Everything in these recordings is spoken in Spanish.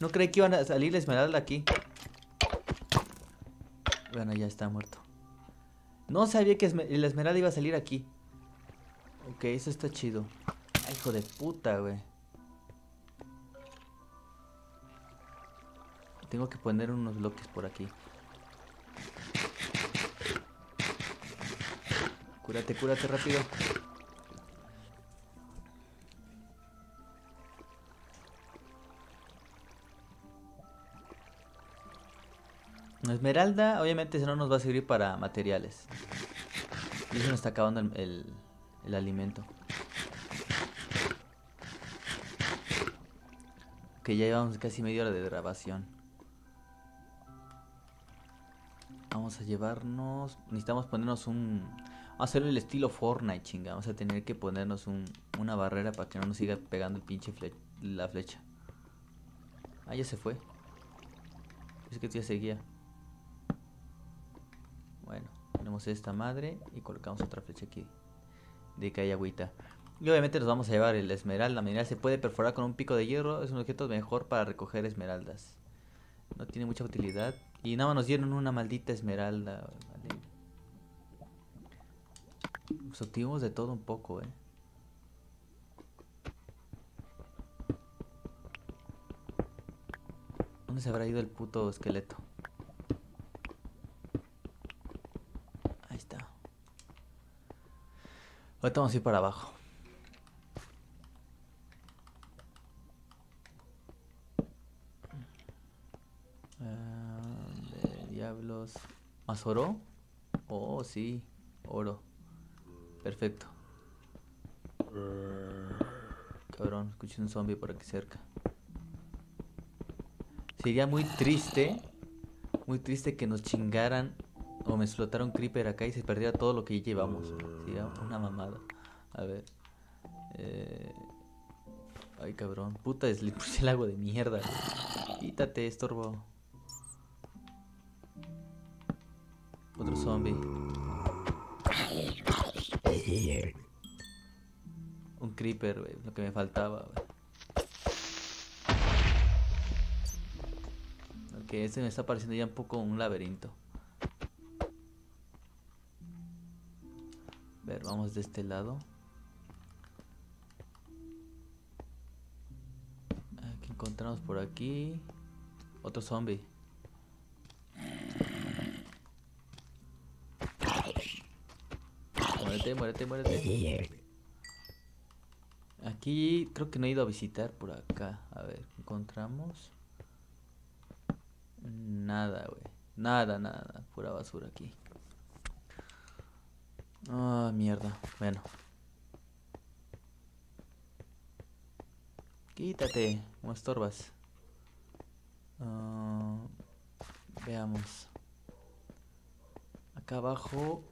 No creí que iban a salir la esmeralda aquí. Bueno, ya está muerto. No sabía que la esmeralda iba a salir aquí. Ok, eso está chido. Ay, hijo de puta, güey. Tengo que poner unos bloques por aquí. Cúrate, cúrate rápido. Esmeralda, obviamente, eso no nos va a servir para materiales. Y eso nos está acabando el, el- alimento. Que ya llevamos casi media hora de grabación. Vamos a llevarnos. Necesitamos ponernos un. Vamos a hacer el estilo Fortnite, chinga. Vamos a tener que ponernos un, una barrera para que no nos siga pegando el pinche la flecha. Ah, ya se fue. Es que ya seguía. Esta madre y colocamos otra flecha aquí. De que hay agüita. Y obviamente nos vamos a llevar el esmeralda. Mineral se puede perforar con un pico de hierro. Es un objeto mejor para recoger esmeraldas. No tiene mucha utilidad. Y nada más nos dieron una maldita esmeralda. Vale. Pues obtuvimos de todo un poco, eh. ¿Dónde se habrá ido el puto esqueleto? Ahí está. Ahorita vamos a ir para abajo. De diablos. ¿Más oro? Oh, sí. Oro. Perfecto. Cabrón, escuché un zombie por aquí cerca. Sería muy triste. Muy triste que nos chingaran o me explotara un creeper acá y se perdiera todo lo que llevamos. Sería una mamada. A ver. Eh... Ay, cabrón. Puta, el lago de mierda. Quítate, estorbo. Otro zombie. Un creeper. Lo que me faltaba, güey. Ok, este me está pareciendo ya un poco un laberinto. Ver, vamos de este lado. Aquí encontramos por aquí. Otro zombie. Muérete, muérete, muérete. Aquí creo que no he ido a visitar por acá. A ver, encontramos. Nada, güey. Nada, nada, nada. Pura basura aquí. Ah, mierda. Bueno. Quítate, no estorbas. Ah, veamos. Acá abajo.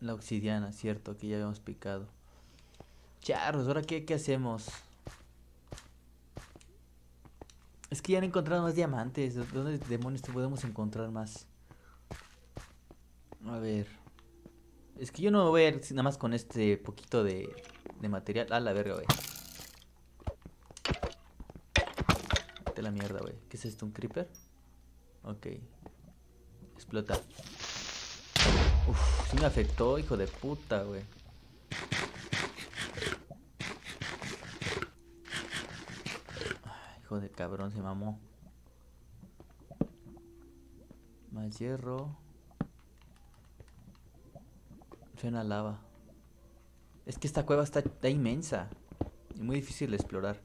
La obsidiana, cierto, que ya habíamos picado. Charros, ¿ahora qué, qué hacemos? Es que ya han encontrado más diamantes. ¿Dó- ¿Dónde demonios podemos encontrar más? A ver. Es que yo no voy a ir nada más con este poquito de, de material. A la verga, güey. Vete la mierda, güey. ¿Qué es esto? ¿Un creeper? Ok. Explota. Uf, sí me afectó, hijo de puta, güey. Hijo de cabrón, se mamó. Más hierro. Suena lava. Es que esta cueva está, inmensa. Y muy difícil de explorar.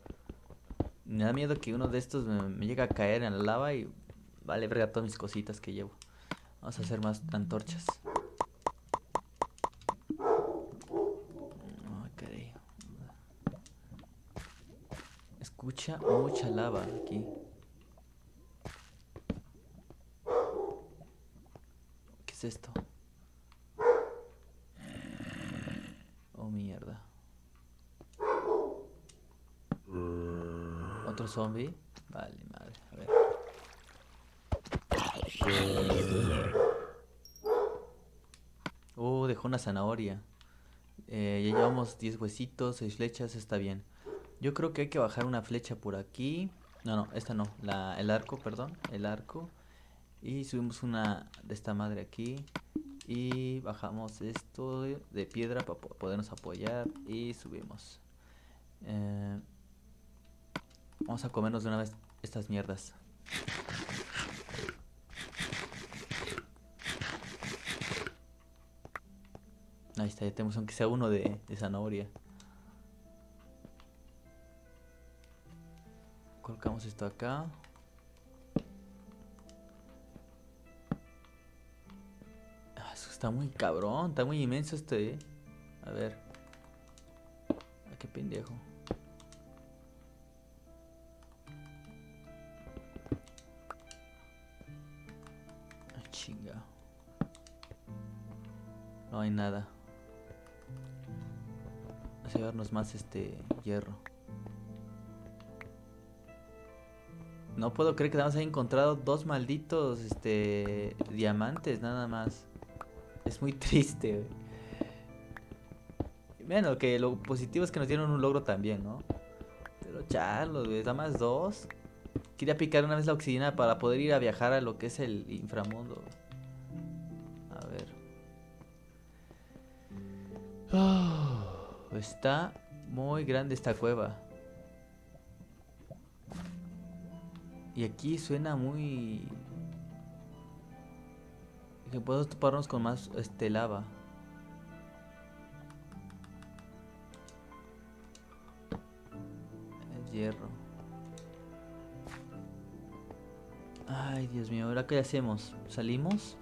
Me da miedo que uno de estos me, llegue a caer en la lava y vale verga todas mis cositas que llevo. Vamos a hacer más antorchas. Ah. Escucha mucha lava aquí. ¿Qué es esto? Oh, mierda. ¿Otro zombie? Vale, madre. A ver. Uh, dejó una zanahoria. Eh, ya llevamos 10 huesitos, 6 flechas, está bien. Yo creo que hay que bajar una flecha por aquí. No, no, esta no. La, el arco, perdón. El arco. Y subimos una de esta madre aquí. Y bajamos esto de piedra para podernos apoyar. Y subimos. Eh, vamos a comernos de una vez estas mierdas. Ahí está, ya tenemos aunque sea uno de, de zanahoria. Colocamos esto acá. Ah, está muy cabrón, está muy inmenso este. Eh. A ver. Ah, qué pendejo. Nada. Vamos a llevarnos más este hierro. No puedo creer que nada más haya encontrado dos malditos este diamantes nada más. Es muy triste. Bueno, que lo positivo es que nos dieron un logro también, ¿no? Pero charlos, güey, nada más dos. Quería picar una vez la oxidina para poder ir a viajar a lo que es el inframundo. Está muy grande esta cueva. Y aquí suena muy... Que puedo toparnos con más este lava. El hierro. Ay, Dios mío, ¿ahora qué hacemos? ¿Salimos?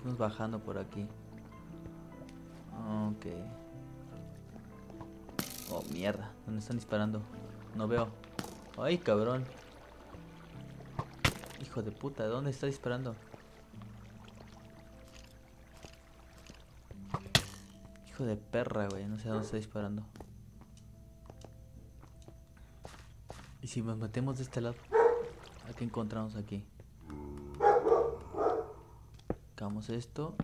Seguimos bajando por aquí. Ok. Oh, mierda. ¿Dónde están disparando? No veo. Ay, cabrón. Hijo de puta, ¿de dónde está disparando? Hijo de perra, güey. No sé dónde está disparando. ¿Y si nos metemos de este lado? ¿A qué encontramos aquí? Sacamos esto.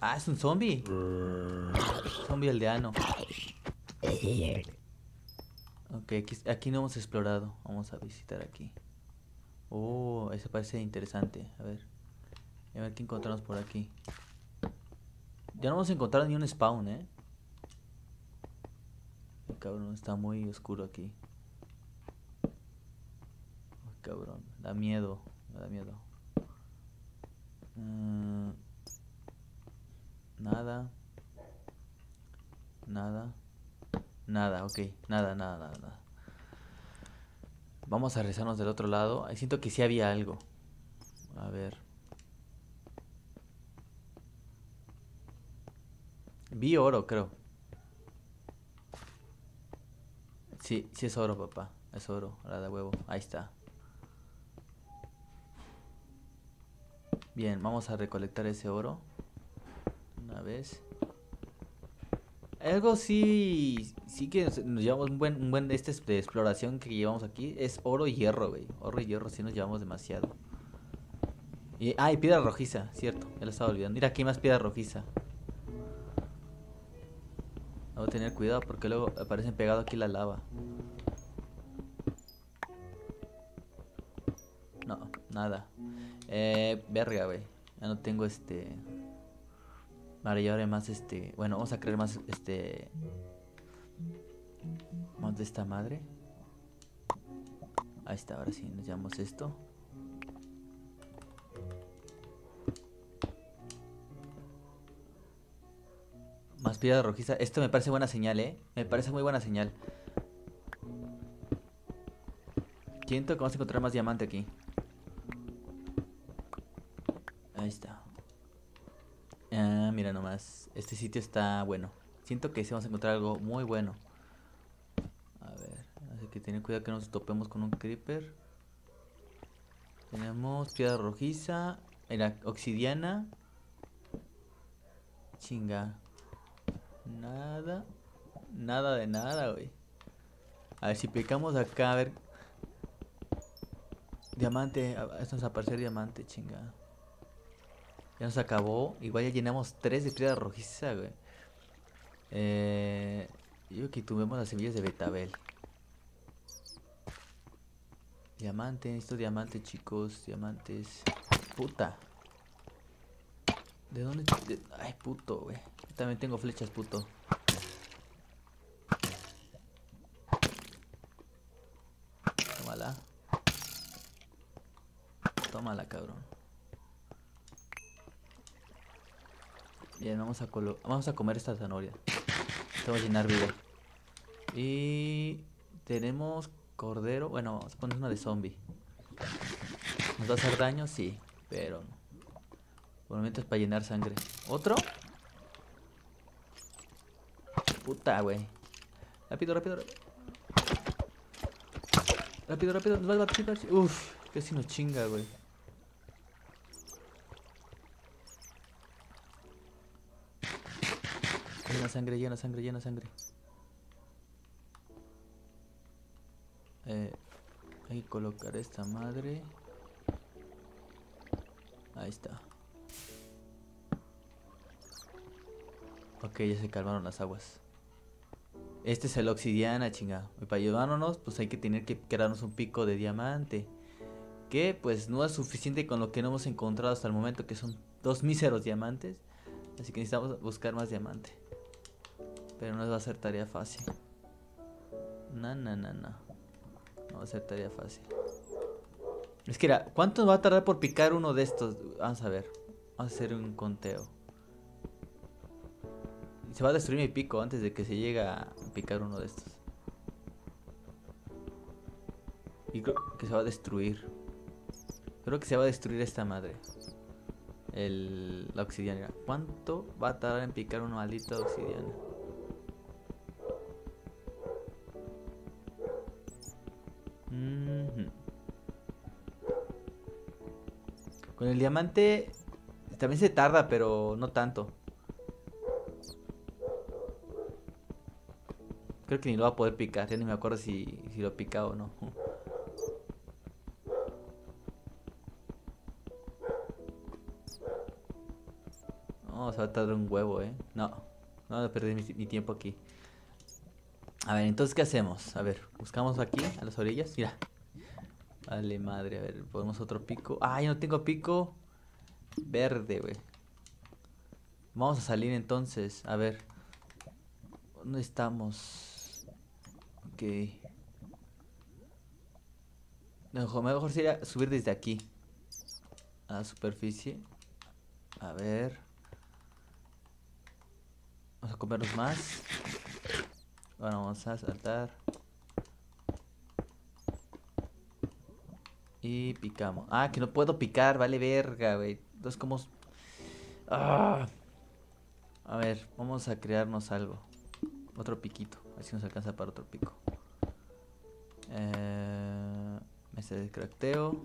Ah, es un zombie. zombie aldeano. Ok, aquí, no hemos explorado. Vamos a visitar aquí. Oh, ese parece interesante. A ver. A ver qué encontramos por aquí. Ya no hemos encontrado ni un spawn, ¿eh? Cabrón está muy oscuro aquí. cabrón, da miedo. Me da miedo. Mm. Nada. Nada. Nada, ok. Nada, nada, nada, nada. Vamos a rezarnos del otro lado. Siento que sí había algo. A ver. Vi oro, creo. Sí, sí es oro, papá. Es oro, ahora de huevo. Ahí está. Bien, vamos a recolectar ese oro una vez. Algo sí, sí que nos, llevamos un buen, un buen este de exploración que llevamos aquí es oro y hierro, güey. Oro y hierro sí nos llevamos demasiado. Y, ah, y piedra rojiza, cierto, ya lo estaba olvidando. Mira, aquí más piedra rojiza. Vamos a tener cuidado porque luego aparecen pegado aquí la lava. Verga, güey. Ya no tengo este... Vale, y ahora más este. Bueno, vamos a crear más este. Más de esta madre. Ahí está, ahora sí, nos llamamos esto. Más piedra rojiza. Esto me parece buena señal, eh. Me parece muy buena señal. Siento que vamos a encontrar más diamante aquí. Ahí está. Ah, mira nomás. Este sitio está bueno. Siento que sí vamos a encontrar algo muy bueno. A ver, así que tener cuidado que no nos topemos con un creeper. Tenemos piedra rojiza. Mira, obsidiana. Chinga. Nada. Nada de nada, güey. A ver si picamos acá, a ver. Diamante. Esto nos aparecer diamante, chinga. Ya nos acabó. Igual ya llenamos tres de piedra rojiza, güey. Eh, yo que tuvimos las semillas de betabel. Diamante, necesito diamantes, chicos. Diamantes. Puta. ¿De dónde? Ay, puto, güey. También tengo flechas, puto. Tómala. Tómala, cabrón. Bien, vamos a vamos a comer esta zanahoria. Te voy a llenar vida. Y tenemos cordero. Bueno, vamos a poner una de zombie. ¿Nos va a hacer daño? Sí, pero por el momento es para llenar sangre. ¿Otro? Puta, güey. Rápido, rápido, rápido. Rápido, rápido. Nos va a batir. Uf, casi nos chinga, güey. Sangre, llena sangre, llena sangre. Eh, hay que colocar esta madre. Ahí está. Ok, ya se calmaron las aguas. Este es el obsidiana, chingado. Y para ayudándonos, pues hay que tener que quedarnos un pico de diamante. Que pues no es suficiente con lo que no hemos encontrado hasta el momento, que son dos míseros diamantes. Así que necesitamos buscar más diamante. Pero no va a ser tarea fácil. No, no, no, no. No va a ser tarea fácil. Es que era, ¿cuánto va a tardar por picar uno de estos? Vamos a ver. Vamos a hacer un conteo. Se va a destruir mi pico antes de que se llegue a picar uno de estos. Y creo que se va a destruir. Creo que se va a destruir esta madre. El, la obsidiana. ¿Cuánto va a tardar en picar una maldita obsidiana? El diamante también se tarda, pero no tanto. Creo que ni lo va a poder picar, ya ni me acuerdo si, si lo pica o no. No, se va a tardar un huevo, eh. No, no voy a perder mi, tiempo aquí. A ver, entonces, ¿qué hacemos? A ver, buscamos aquí, a las orillas. Mira. Vale, madre, a ver, ponemos otro pico. Ah, yo no tengo pico verde, güey. Vamos a salir entonces, a ver. ¿Dónde estamos? Ok. Mejor, mejor sería subir desde aquí. A la superficie. A ver. Vamos a comernos más. Bueno, vamos a saltar. Y picamos. Ah, que no puedo picar, vale verga, güey. Entonces, ¿cómo...? Ah. A ver, vamos a crearnos algo. Otro piquito. A ver si nos alcanza para otro pico. Eh, mesa de crafteo.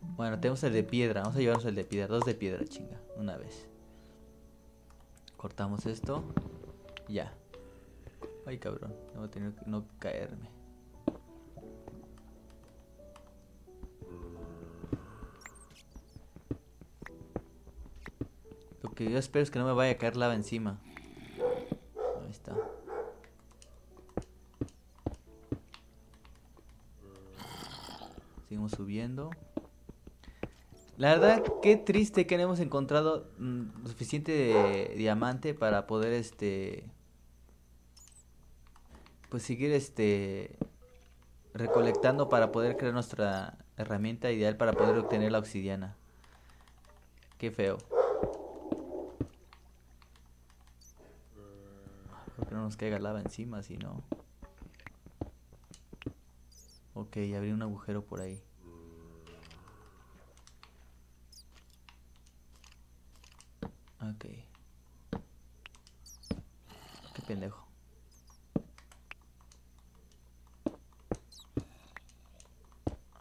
Bueno, tenemos el de piedra. Vamos a llevarnos el de piedra. Dos de piedra, chinga. Una vez. Cortamos esto. Ya. Ay, cabrón. No voy a tener que no caerme. Lo que yo espero es que no me vaya a caer lava encima. subiendo. La verdad, qué triste que no hemos encontrado mm, suficiente diamante para poder este pues seguir este recolectando para poder crear nuestra herramienta ideal para poder obtener la obsidiana. Qué feo. que no nos caiga lava encima, si no. Ok, abrí un agujero por ahí. Ok. Qué pendejo.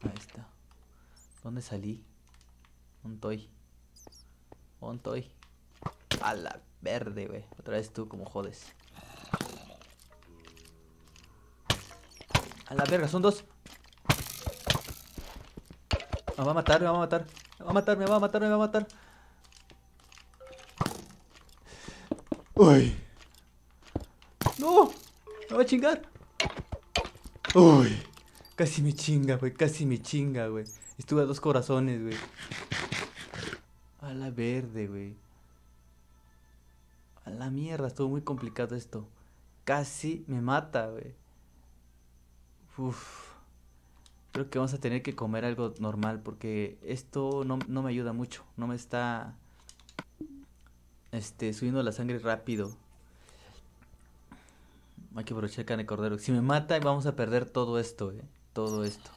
Ahí está. ¿Dónde salí? Un toy. Un toy. A la verde, güey. Otra vez tú como jodes. A la verga, son dos. Me va a matar, me va a matar. Me va a matar, me va a matar, me va a matar. Uy. No. Me va a chingar. Uy. Casi me chinga, güey. Casi me chinga, güey. Estuve a dos corazones, güey. A la verde, güey. A la mierda, estuvo muy complicado esto. Casi me mata, güey. Uf. Creo que vamos a tener que comer algo normal porque esto no, no me ayuda mucho. No me está este, subiendo la sangre rápido. Hay que aprovechar carne de cordero. Si me mata, vamos a perder todo esto, eh. Todo esto.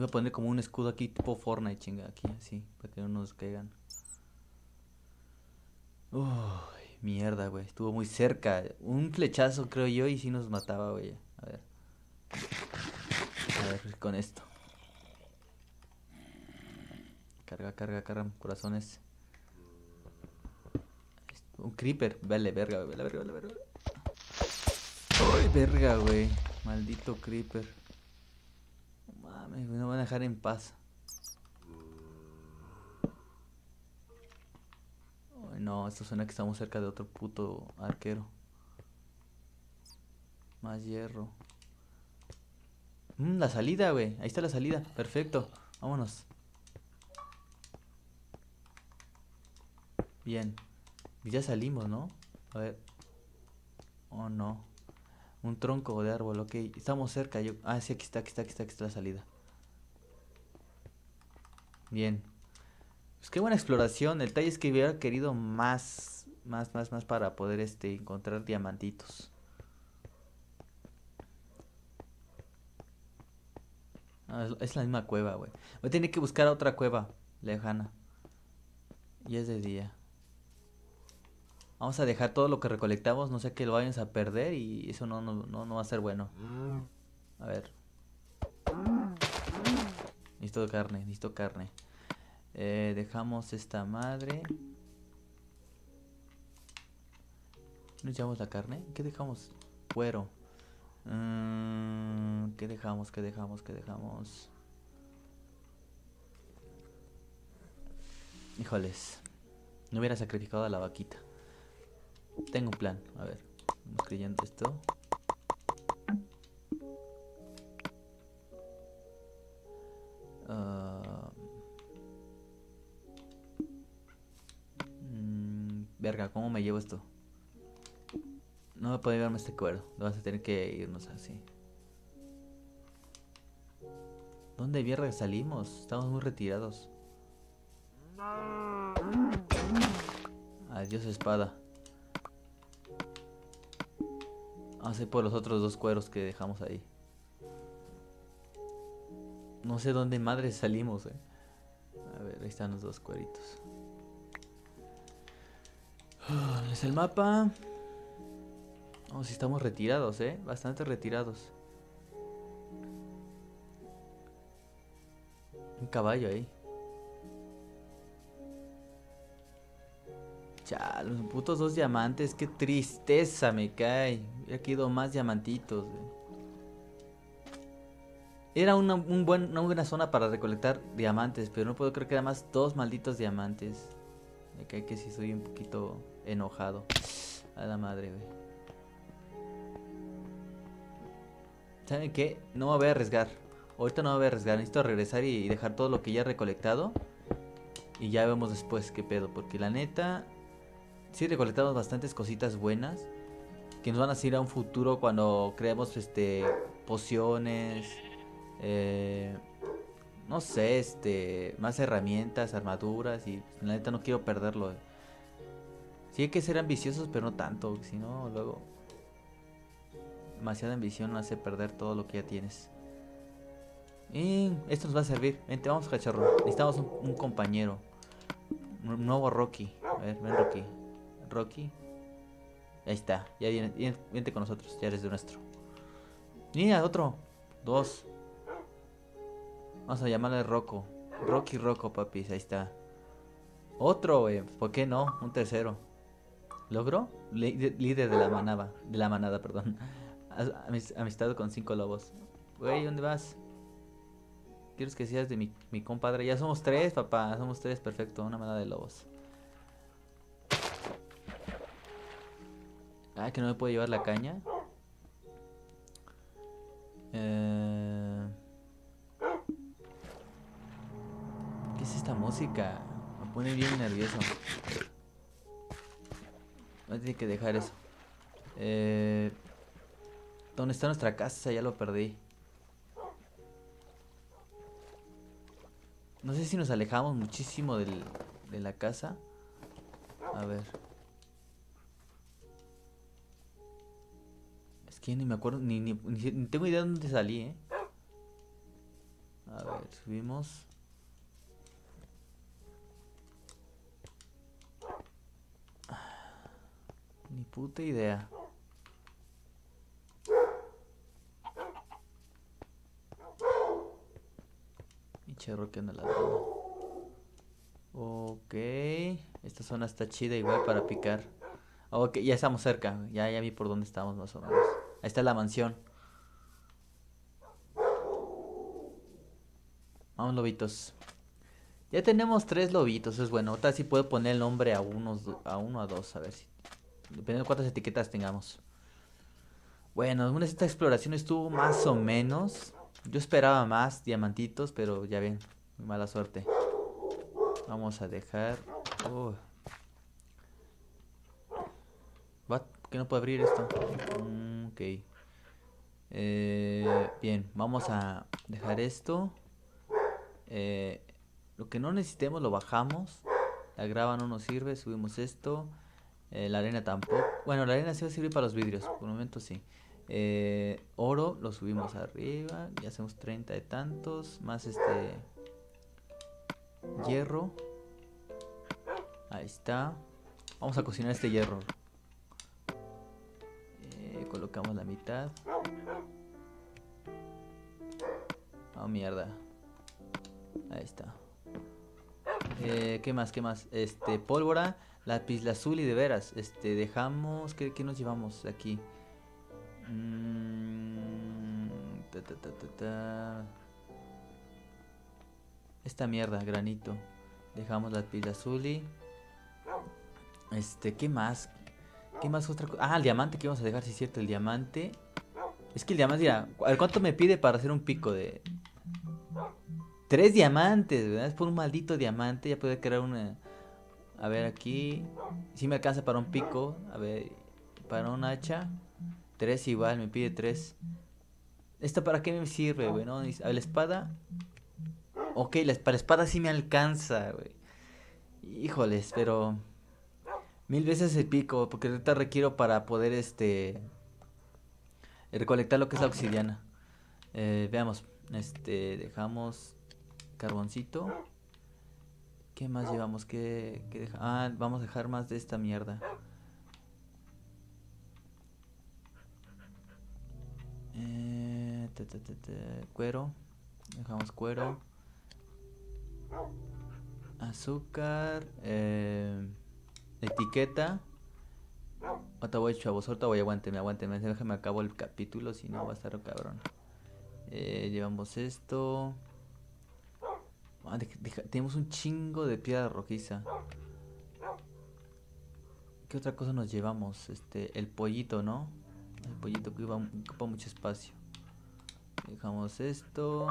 Voy a poner como un escudo aquí, tipo Fortnite, chinga, aquí, así, para que no nos caigan. Uy, mierda, güey. Estuvo muy cerca. Un flechazo, creo yo, y sí nos mataba, güey. A ver. A ver, con esto. Carga, carga, carga, corazones. Un creeper. Vale, verga, vale, verga, vale, verga. Uy, verga, güey. Maldito creeper. Mames, no van a dejar en paz. No, esto suena que estamos cerca de otro puto arquero. Más hierro. Mm, la salida, güey. Ahí está la salida. Perfecto. Vámonos. Bien. Ya salimos, ¿no? A ver. Oh, no. Un tronco de árbol, ok. Estamos cerca. Yo... Ah, sí, aquí está, aquí está, aquí está, aquí está la salida. Bien. Pues qué buena exploración. El detalle es que hubiera querido más, más, más, más para poder este, encontrar diamantitos. Ah, es la misma cueva, güey. Voy a tener que buscar otra cueva lejana. Y es de día. Vamos a dejar todo lo que recolectamos, no sé que lo vayamos a perder y eso no, no, no, va a ser bueno. A ver. Necesito carne, necesito carne. Eh, dejamos esta madre. ¿No echamos la carne? ¿Qué dejamos? Cuero. Mm, ¿Qué dejamos? ¿Qué dejamos? ¿Qué dejamos? Híjoles. No hubiera sacrificado a la vaquita. Tengo un plan. A ver. Vamos creyendo esto. Verga, ¿cómo me llevo esto? No me puede llevarme este cuero. Vamos a tener que irnos así. ¿Dónde mierda salimos? Estamos muy retirados. Adiós espada. Vamos a ir por los otros dos cueros que dejamos ahí. No sé dónde madre salimos, eh. A ver, ahí están los dos cueritos. Es el mapa. Oh, si estamos retirados, eh. Bastante retirados. Un caballo ahí. Ya, los putos dos diamantes, qué tristeza me cae. Hubiera quedado más diamantitos, Era una, un buen, una buena zona para recolectar diamantes, pero no puedo creer que era más dos malditos diamantes. Me cae que sí soy un poquito enojado. A la madre, güey. ¿Saben qué? No me voy a arriesgar. Ahorita no me voy a arriesgar. Necesito regresar y dejar todo lo que ya he recolectado. Y ya vemos después qué pedo. Porque la neta, sí recolectamos bastantes cositas buenas que nos van a servir a un futuro cuando creemos este pociones eh, no sé este más herramientas armaduras y la neta no quiero perderlo sí hay que ser ambiciosos pero no tanto si no luego demasiada ambición hace perder todo lo que ya tienes y esto nos va a servir vente vamos cachorro necesitamos un, compañero un nuevo Rocky a ver ven Rocky Rocky. Ahí está, ya viene, vente con nosotros, ya eres de nuestro. Mira, otro, dos. Vamos a llamarle Rocco. Rocky Rocco, papis, ahí está. Otro, güey, ¿por qué no? Un tercero. ¿Logro? líder de la manada, de la manada, perdón. Amistad con cinco lobos. Güey, ¿dónde vas? Quiero que seas de mi, mi compadre. Ya somos tres, papá. Somos tres, perfecto. Una manada de lobos. Ah, que no me puedo llevar la caña. Eh... ¿Qué es esta música? Me pone bien nervioso. No tiene que dejar eso. Eh... ¿Dónde está nuestra casa? Ya lo perdí. No sé si nos alejamos muchísimo del, de la casa. A ver. Es que ni me acuerdo, ni, ni, ni tengo idea de dónde salí, ¿eh? A ver, subimos. Puta idea. Cherro que anda ladrando. Ok. Esta zona está chida igual para picar. Ok, ya estamos cerca. Ya, ya vi por dónde estamos más o menos. Ahí está la mansión. Vamos, lobitos. Ya tenemos tres lobitos, es bueno. Ahorita sí puedo poner el nombre a unos a uno a dos, a ver si. Dependiendo de cuántas etiquetas tengamos. Bueno, esta exploración estuvo más o menos. Yo esperaba más diamantitos, pero ya ven, mala suerte. Vamos a dejar... ¿Por qué no puedo abrir esto? Mm, ok. Eh, bien, vamos a dejar esto. Eh, lo que no necesitemos lo bajamos. La grava no nos sirve, subimos esto. Eh, la arena tampoco. Bueno, la arena sí va a servir para los vidrios. Por el momento sí. Eh, oro lo subimos arriba. Y hacemos 30 de tantos. Más este hierro. Ahí está. Vamos a cocinar este hierro. Eh, colocamos la mitad. Oh, mierda. Ahí está. Eh, ¿Qué más? ¿Qué más? Este, pólvora, lápiz azul y de veras. Este, dejamos. ¿Qué, qué nos llevamos aquí? Mm, Esta mierda, granito. Dejamos la pila azul y... Este, ¿qué más? ¿Qué más otra cosa? Ah, el diamante que vamos a dejar, si es cierto, el diamante. Es que el diamante, mira, cuánto me pide para hacer un pico de... Tres diamantes, ¿verdad? Es por un maldito diamante, ya puede crear una... A ver, aquí... Si me alcanza para un pico, a ver, para un hacha. Tres igual, me pide tres. ¿Esta para qué me sirve, güey? ¿No? A la espada. Ok, la, para la espada sí me alcanza, güey. Híjoles, pero... Mil veces el pico, porque ahorita requiero para poder, este... Recolectar lo que es la obsidiana. Eh, veamos, este, dejamos carboncito. ¿Qué más llevamos? ¿Qué, qué? Ah, vamos a dejar más de esta mierda. Eh, cuero. Dejamos cuero. Azúcar. Eh, etiqueta. Ahorita voy chavos, ahorita voy, aguánteme, aguánteme, déjame acabo el capítulo, si no va a estar cabrón. Eh, llevamos esto. Ah, tenemos un chingo de piedra rojiza. ¿Qué otra cosa nos llevamos? Este, el pollito, ¿no? El pollito que ocupa mucho espacio. Dejamos esto.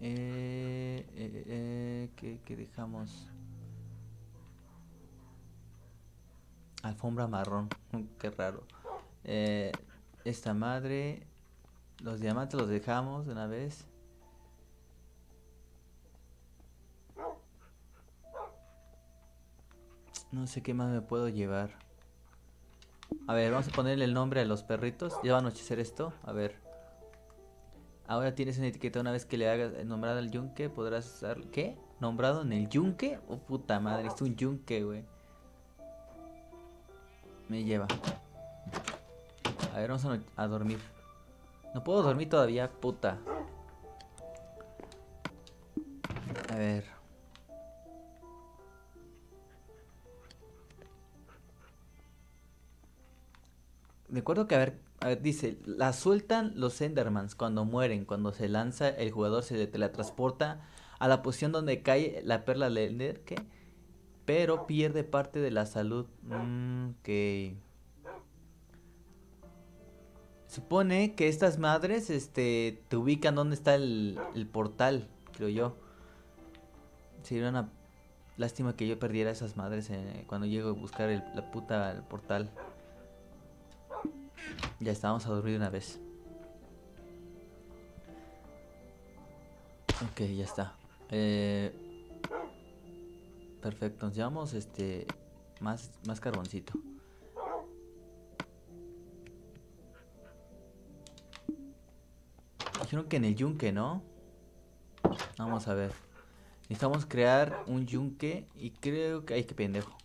Eh, eh, eh, ¿qué, ¿qué, dejamos? Alfombra marrón. Qué raro. Eh, esta madre. Los diamantes los dejamos de una vez. No sé qué más me puedo llevar. A ver, vamos a ponerle el nombre a los perritos. Ya van a anochecer esto. A ver. Ahora tienes una etiqueta una vez que le hagas nombrado al yunque. Podrás usar. ¿Qué? ¿Nombrado en el yunque? Oh puta madre, es un yunque, güey. Me lleva. A ver, vamos a dormir. No puedo dormir todavía, puta. A ver. acuerdo que, a ver, a ver, dice, la sueltan los Endermans cuando mueren. Cuando se lanza, el jugador se le teletransporta a la posición donde cae la perla del Ender, ¿qué? Pero pierde parte de la salud. Mm, ok. Supone que estas madres, este, te ubican donde está el, el portal, creo yo. Sería una lástima que yo perdiera esas madres eh, cuando llego a buscar el, la puta el portal. Ya estábamos a dormir una vez. Ok, ya está. Eh, perfecto, nos llevamos este más, más carboncito. Dijeron que en el yunque, ¿no? Vamos a ver. Necesitamos crear un yunque y creo que... ¡Ay, qué pendejo!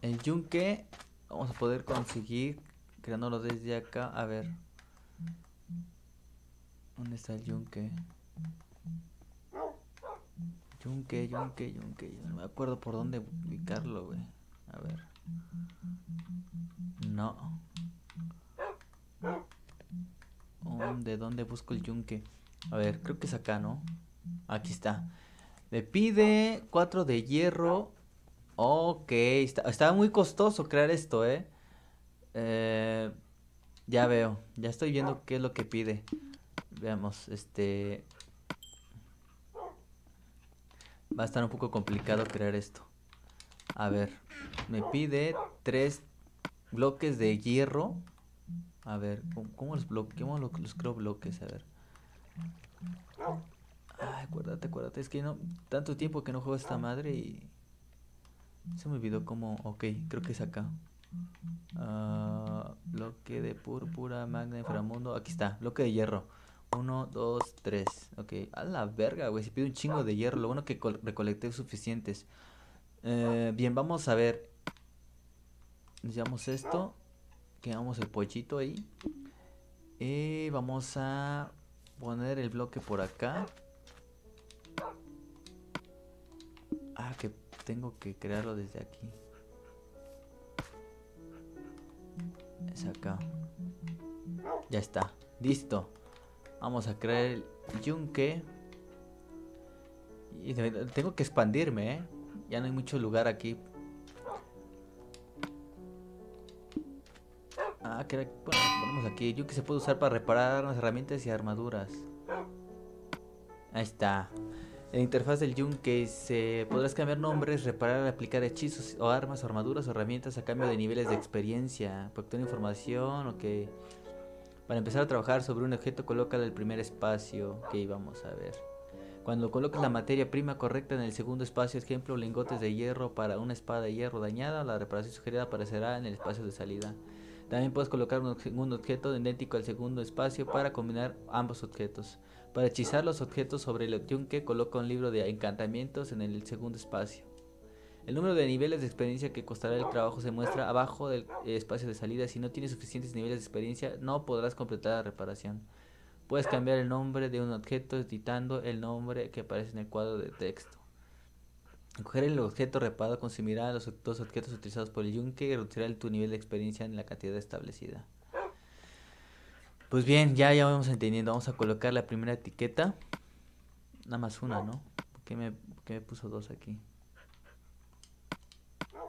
El yunque vamos a poder conseguir creándolo desde acá. A ver. ¿Dónde está el yunque? Yunque, yunque, yunque. no me acuerdo por dónde ubicarlo, güey. A ver. No. ¿De dónde busco el yunque? A ver, creo que es acá, ¿no? Aquí está. Me pide 4 de hierro. Ok, está, estaba muy costoso crear esto, ¿eh? ¿eh? Ya veo, ya estoy viendo qué es lo que pide. Veamos, este... Va a estar un poco complicado crear esto. A ver, me pide 3 bloques de hierro. A ver, ¿cómo, los bloques? ¿Cómo los, los creo bloques? A ver. Ay, acuérdate, acuérdate. Es que no. Tanto tiempo que no juego esta madre y. Se me olvidó cómo. Ok, creo que es acá. Uh, bloque de púrpura, magna, inframundo. Aquí está, bloque de hierro. Uno, dos, tres. Ok, a la verga, güey. Se pide un chingo de hierro. Lo bueno que recolecté suficientes. Eh, bien, vamos a ver. Necesitamos esto. Quedamos el pollito ahí. Y vamos a poner el bloque por acá. Ah, que tengo que crearlo desde aquí. Es acá. Ya está. Listo. Vamos a crear el yunque. Y tengo que expandirme, ¿eh? Ya no hay mucho lugar aquí. Ah, que ponemos aquí. Yunque se puede usar para reparar las herramientas y armaduras. Ahí está. En la interfaz del Yunque se podrás cambiar nombres, reparar, aplicar hechizos o armas, armaduras o herramientas a cambio de niveles de experiencia. Para obtener información, ok. Para empezar a trabajar sobre un objeto, coloca el primer espacio. Ok, vamos a ver. Cuando coloques la materia prima correcta en el segundo espacio, ejemplo, lingotes de hierro para una espada de hierro dañada, la reparación sugerida aparecerá en el espacio de salida. También puedes colocar un objeto idéntico al segundo espacio para combinar ambos objetos. Para hechizar los objetos sobre el yunque, coloca un libro de encantamientos en el segundo espacio. El número de niveles de experiencia que costará el trabajo se muestra abajo del espacio de salida. Si no tienes suficientes niveles de experiencia, no podrás completar la reparación. Puedes cambiar el nombre de un objeto editando el nombre que aparece en el cuadro de texto. Coger el objeto reparado consumirá los dos objetos utilizados por el yunque y reducirá tu nivel de experiencia en la cantidad establecida. Pues bien, ya, ya vamos entendiendo. Vamos a colocar la primera etiqueta. Nada más una, ¿no? ¿Por qué me, me puso dos aquí?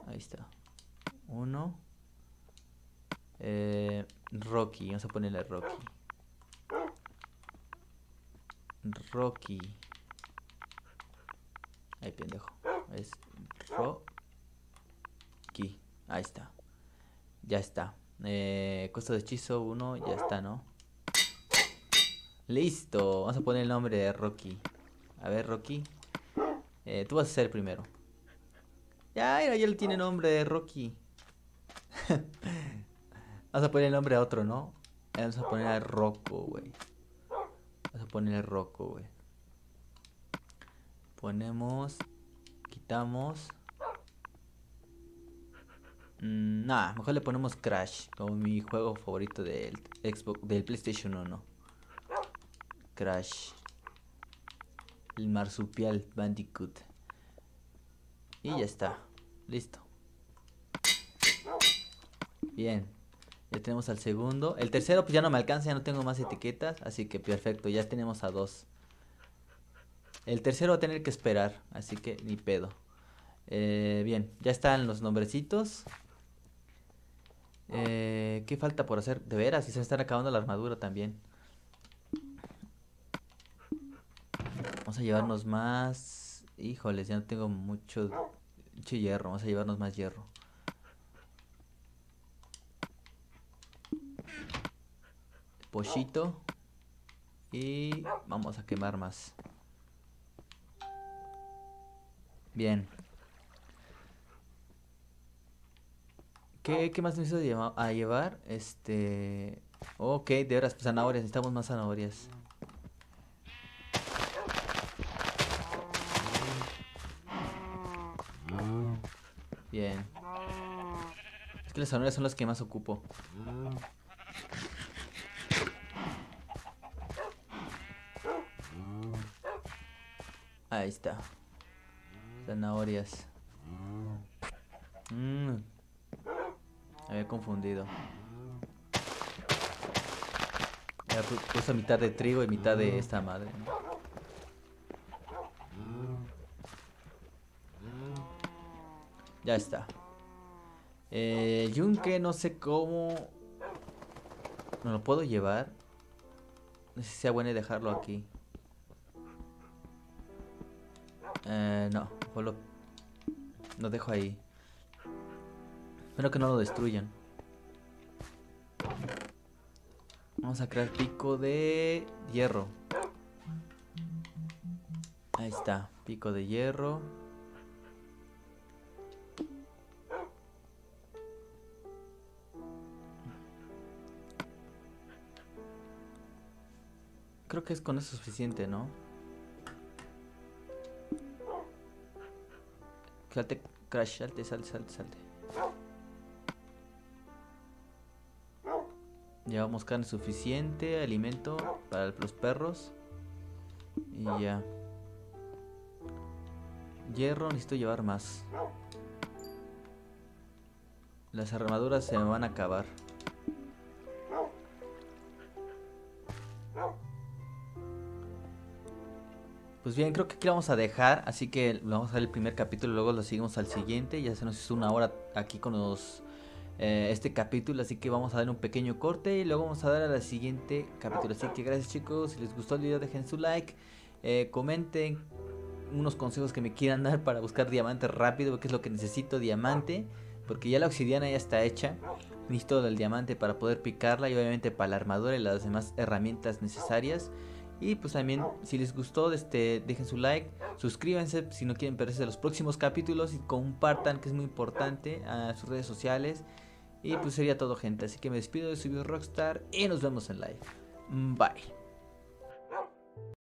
Ahí está. Uno. Eh, Rocky. Vamos a ponerle Rocky. Rocky. Ay, pendejo. Es Rocky. Ahí está. Ya está. Eh, costo de hechizo 1, ya está, ¿no? Listo, vamos a poner el nombre de Rocky. A ver, Rocky. Eh, tú vas a ser primero. Ya, ya le tiene nombre de Rocky. vamos a poner el nombre a otro, ¿no? Vamos a poner a Rocco, güey. Vamos a poner a Rocco, güey. Ponemos. Quitamos. Mm, nah, mejor le ponemos Crash, como mi juego favorito del Xbox, del PlayStation 1. Crash. El marsupial Bandicoot. Y ya está. Listo. Bien. Ya tenemos al segundo. El tercero, pues ya no me alcanza, ya no tengo más etiquetas. Así que perfecto, ya tenemos a dos. El tercero va a tener que esperar, así que ni pedo. Eh, bien, ya están los nombrecitos. Eh, ¿Qué falta por hacer? De veras, y se me están acabando la armadura también. Vamos a llevarnos más... Híjoles, ya no tengo mucho, mucho hierro. Vamos a llevarnos más hierro. Pochito. Y vamos a quemar más. Bien. ¿Qué, qué más necesito a llevar? Este... Ok, de veras, zanahorias. Necesitamos más zanahorias. Bien. Es que las zanahorias son las que más ocupo. Ahí está. Zanahorias. Mm. Había confundido. Ya mitad de trigo y mitad de esta madre. Ya está. Eh, yunque no sé cómo... ¿Me lo puedo llevar? No sé si sea bueno dejarlo aquí. Eh, no, lo dejo ahí. Espero que no lo destruyan. Vamos a crear pico de hierro. Ahí está, pico de hierro. Creo que es con eso suficiente, ¿no? Salte, Crash, salte, salte, salte, salte. Llevamos carne suficiente, alimento para los perros. Y ya. Hierro, necesito llevar más. Las armaduras se me van a acabar. Pues bien, creo que aquí lo vamos a dejar, así que vamos a ver el primer capítulo, luego lo seguimos al siguiente, ya se nos hizo una hora aquí con los, eh, este capítulo, así que vamos a dar un pequeño corte y luego vamos a dar al siguiente capítulo, así que gracias chicos, si les gustó el video dejen su like, eh, comenten unos consejos que me quieran dar para buscar diamante rápido, porque es lo que necesito, diamante, porque ya la obsidiana ya está hecha, necesito del diamante para poder picarla y obviamente para la armadura y las demás herramientas necesarias. Y pues también, si les gustó, este, dejen su like, suscríbanse si no quieren perderse los próximos capítulos y compartan, que es muy importante, a sus redes sociales. Y pues sería todo, gente. Así que me despido de su Rockstar y nos vemos en live. Bye.